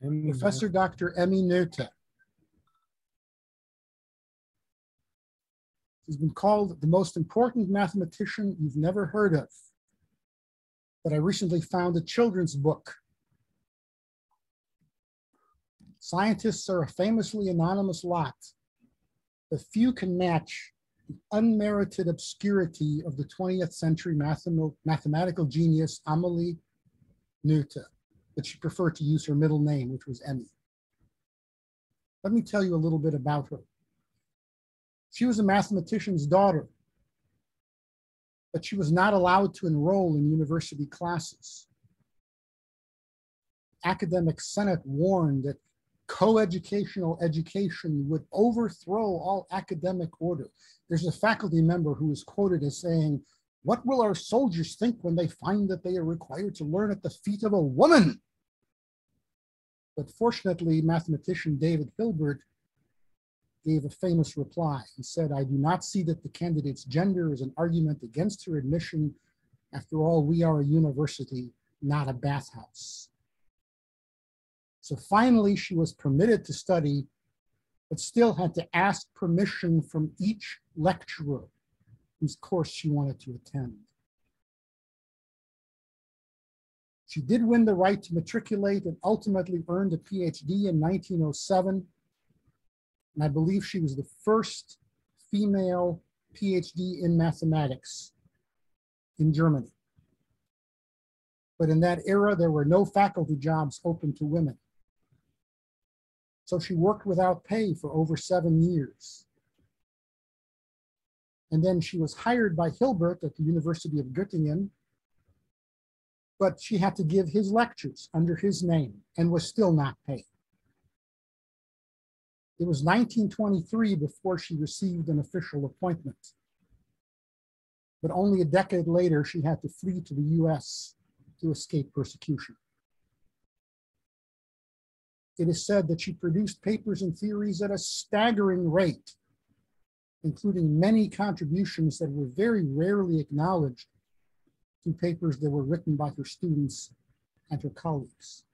Professor Dr. Emmy Noether. He's been called the most important mathematician you've never heard of. But I recently found a children's book. Scientists are a famously anonymous lot, but few can match the unmerited obscurity of the 20th century mathematical genius Amalie Noether, but she preferred to use her middle name, which was Emmy. Let me tell you a little bit about her. She was a mathematician's daughter, but she was not allowed to enroll in university classes. Academic Senate warned that coeducational education would overthrow all academic order. There's a faculty member who is quoted as saying, what will our soldiers think when they find that they are required to learn at the feet of a woman? But fortunately, mathematician David Hilbert gave a famous reply. He said, I do not see that the candidate's gender is an argument against her admission. After all, we are a university, not a bathhouse. So finally, she was permitted to study, but still had to ask permission from each lecturer whose course she wanted to attend. She did win the right to matriculate and ultimately earned a PhD in 1907 and I believe she was the first female PhD in mathematics in Germany. But in that era, there were no faculty jobs open to women. So she worked without pay for over seven years. And then she was hired by Hilbert at the University of Göttingen, but she had to give his lectures under his name and was still not paid. It was 1923 before she received an official appointment. But only a decade later, she had to flee to the US to escape persecution. It is said that she produced papers and theories at a staggering rate, including many contributions that were very rarely acknowledged to papers that were written by her students and her colleagues.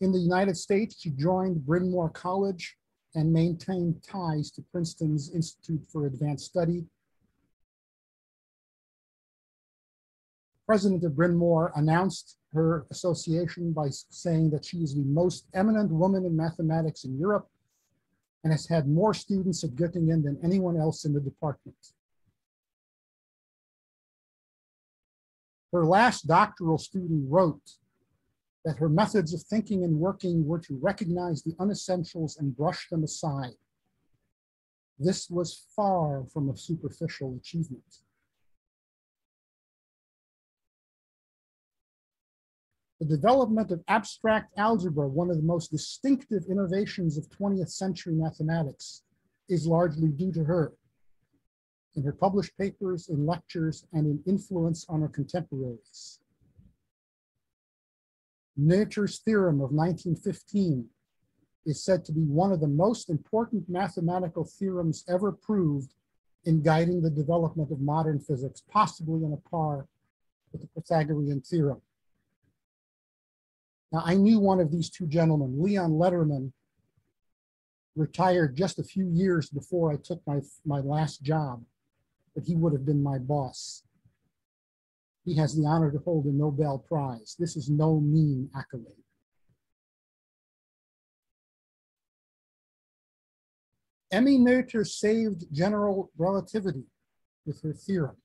In the United States, she joined Bryn Mawr College and maintained ties to Princeton's Institute for Advanced Study. President of Bryn Mawr announced her association by saying that she is the most eminent woman in mathematics in Europe and has had more students at Göttingen than anyone else in the department. Her last doctoral student wrote that her methods of thinking and working were to recognize the unessentials and brush them aside. This was far from a superficial achievement. The development of abstract algebra, one of the most distinctive innovations of 20th century mathematics, is largely due to her in her published papers, in lectures, and in influence on her contemporaries. Noether's theorem of 1915 is said to be one of the most important mathematical theorems ever proved in guiding the development of modern physics, possibly on a par with the Pythagorean theorem. Now, I knew one of these two gentlemen, Leon Lederman, retired just a few years before I took my, my last job, but he would have been my boss he has the honor to hold a Nobel Prize. This is no mean accolade. Emmy Noether saved general relativity with her theorem.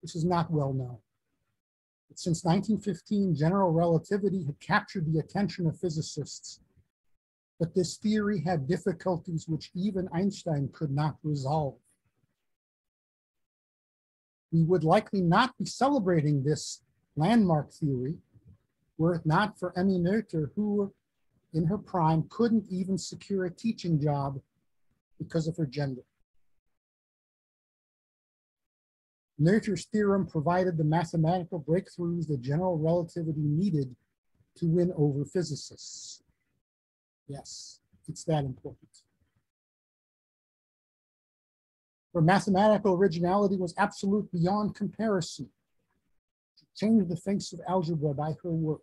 This is not well known. Since 1915, general relativity had captured the attention of physicists, but this theory had difficulties which even Einstein could not resolve we would likely not be celebrating this landmark theory were it not for Emmy Noether, who in her prime couldn't even secure a teaching job because of her gender. Noether's theorem provided the mathematical breakthroughs that general relativity needed to win over physicists. Yes, it's that important. Her mathematical originality was absolute beyond comparison. She changed the face of algebra by her work.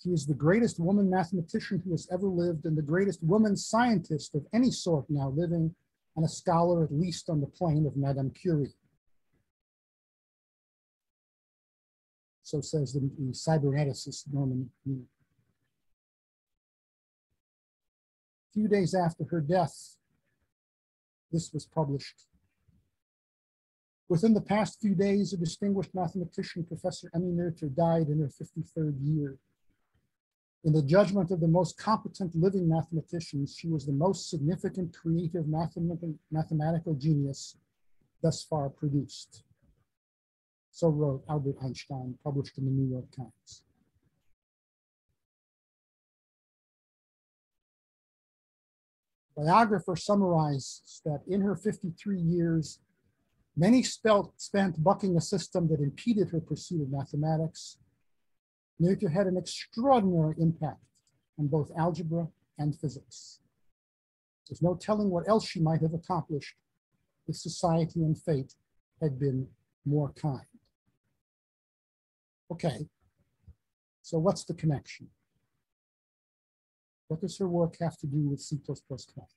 She is the greatest woman mathematician who has ever lived and the greatest woman scientist of any sort now living, and a scholar at least on the plane of Madame Curie. So says the, the cyberneticist Norman Mead. A few days after her death, this was published. Within the past few days, a distinguished mathematician, Professor Emmy Noether, died in her 53rd year. In the judgment of the most competent living mathematicians, she was the most significant creative mathematical genius thus far produced. So wrote Albert Einstein, published in the New York Times. Biographer summarizes that in her 53 years, many spent bucking a system that impeded her pursuit of mathematics Noether had an extraordinary impact on both algebra and physics. There's no telling what else she might have accomplished if society and fate had been more kind. Okay, so what's the connection? What does her work have to do with C++ math?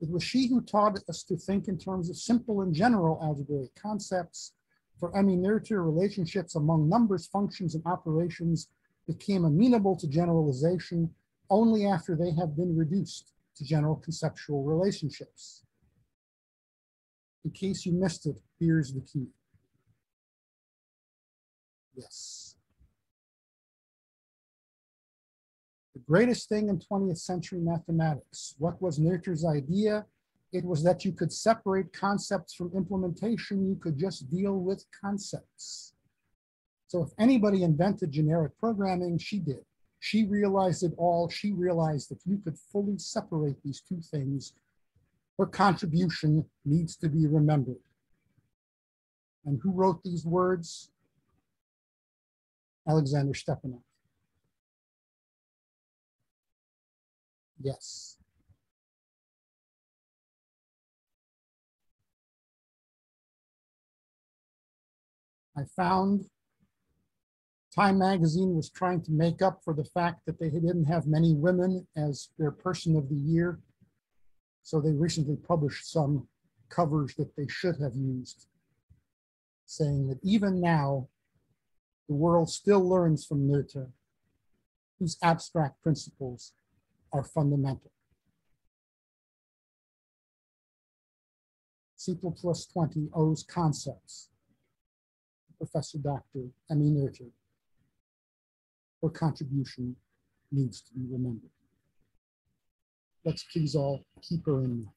It was she who taught us to think in terms of simple and general algebraic concepts for Noether, relationships among numbers, functions, and operations became amenable to generalization only after they have been reduced to general conceptual relationships. In case you missed it, here's the key. Yes. The greatest thing in 20th century mathematics. What was Noether's idea? It was that you could separate concepts from implementation. You could just deal with concepts. So if anybody invented generic programming, she did. She realized it all. She realized if you could fully separate these two things. Her contribution needs to be remembered. And who wrote these words? Alexander Stepanov. Yes. I found Time magazine was trying to make up for the fact that they didn't have many women as their person of the year. So they recently published some covers that they should have used, saying that even now, the world still learns from Noether, whose abstract principles are fundamental. C++ 20 owes concepts Professor Dr. Emmy Noether. Her contribution needs to be remembered. Let's please all keep her in mind.